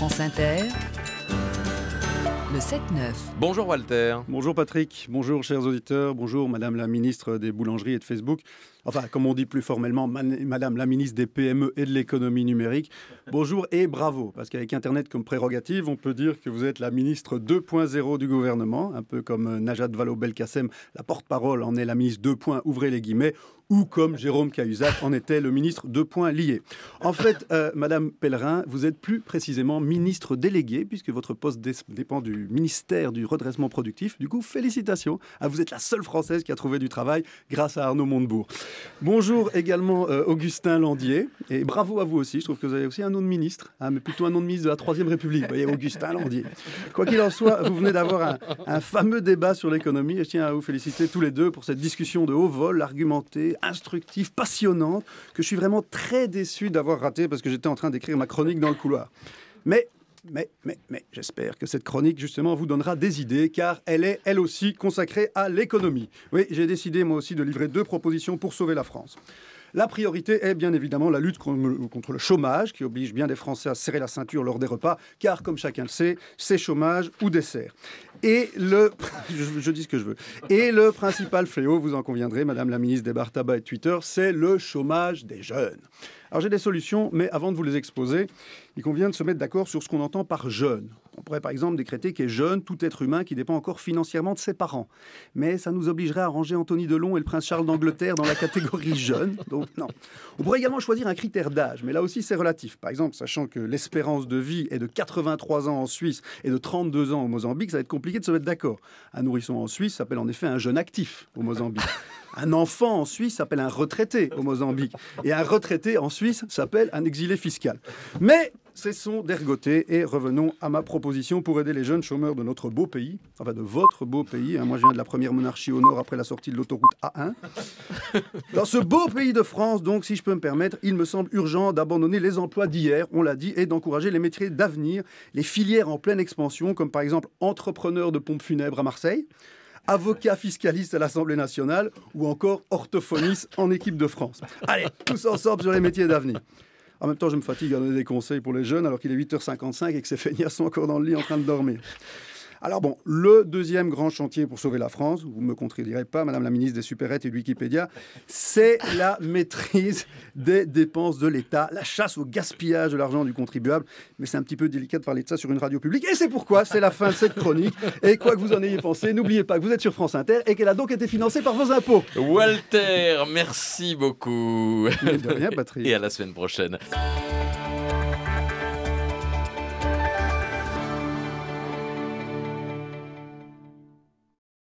France Inter, le 7-9. Bonjour Walter. Bonjour Patrick, bonjour chers auditeurs, bonjour Madame la ministre des boulangeries et de Facebook. Enfin, comme on dit plus formellement, Madame la ministre des PME et de l'économie numérique. Bonjour et bravo, parce qu'avec Internet comme prérogative, on peut dire que vous êtes la ministre 2.0 du gouvernement, un peu comme Najat Vallaud-Belkacem, la porte-parole en est la ministre 2. Ouvrez les guillemets, ou comme Jérôme Cahuzac en était le ministre de points liés. En fait, euh, Madame Pellerin, vous êtes plus précisément ministre délégué, puisque votre poste dépend du ministère du redressement productif. Du coup, félicitations. Ah, vous êtes la seule Française qui a trouvé du travail grâce à Arnaud Montebourg. Bonjour également euh, Augustin Landier, et bravo à vous aussi. Je trouve que vous avez aussi un nom de ministre, hein, mais plutôt un nom de ministre de la Troisième République. Vous voyez, Augustin Landier. Quoi qu'il en soit, vous venez d'avoir un, un fameux débat sur l'économie, je tiens à vous féliciter tous les deux pour cette discussion de haut vol, argumentée, instructive, passionnante, que je suis vraiment très déçu d'avoir raté parce que j'étais en train d'écrire ma chronique dans le couloir. Mais mais, mais, mais, j'espère que cette chronique, justement, vous donnera des idées, car elle est, elle aussi, consacrée à l'économie. Oui, j'ai décidé, moi aussi, de livrer deux propositions pour sauver la France. La priorité est bien évidemment la lutte contre le chômage, qui oblige bien des Français à serrer la ceinture lors des repas, car, comme chacun le sait, c'est chômage ou dessert. Et le, je, dis ce que je veux. Et le principal fléau, vous en conviendrez, Madame la ministre des bar tabac et Twitter, c'est le chômage des jeunes. Alors j'ai des solutions, mais avant de vous les exposer, il convient de se mettre d'accord sur ce qu'on entend par jeune. On pourrait par exemple décréter qu'est jeune tout être humain qui dépend encore financièrement de ses parents. Mais ça nous obligerait à ranger Anthony Delon et le prince Charles d'Angleterre dans la catégorie jeune. Donc non. On pourrait également choisir un critère d'âge, mais là aussi c'est relatif. Par exemple, sachant que l'espérance de vie est de 83 ans en Suisse et de 32 ans au Mozambique, ça va être compliqué de se mettre d'accord. Un nourrisson en Suisse s'appelle en effet un jeune actif au Mozambique. Un enfant en Suisse s'appelle un retraité au Mozambique. Et un retraité en Suisse s'appelle un exilé fiscal. Mais cessons d'ergoter et revenons à ma proposition pour aider les jeunes chômeurs de notre beau pays, enfin de votre beau pays. Hein. Moi, je viens de la première monarchie au nord après la sortie de l'autoroute A1. Dans ce beau pays de France, donc, si je peux me permettre, il me semble urgent d'abandonner les emplois d'hier, on l'a dit, et d'encourager les métiers d'avenir, les filières en pleine expansion, comme par exemple entrepreneur de pompes funèbres à Marseille avocat fiscaliste à l'Assemblée nationale ou encore orthophoniste en équipe de France. Allez, tous ensemble sur les métiers d'avenir. En même temps, je me fatigue à donner des conseils pour les jeunes alors qu'il est 8h55 et que ces feignasses sont encore dans le lit en train de dormir. Alors bon, le deuxième grand chantier pour sauver la France, vous ne me contredirez pas, Madame la ministre des Superettes et de Wikipédia, c'est la maîtrise des dépenses de l'État, la chasse au gaspillage de l'argent du contribuable. Mais c'est un petit peu délicat de parler de ça sur une radio publique. Et c'est pourquoi c'est la fin de cette chronique. Et quoi que vous en ayez pensé, n'oubliez pas que vous êtes sur France Inter et qu'elle a donc été financée par vos impôts. Walter, merci beaucoup. de rien, Patrick. Et à la semaine prochaine.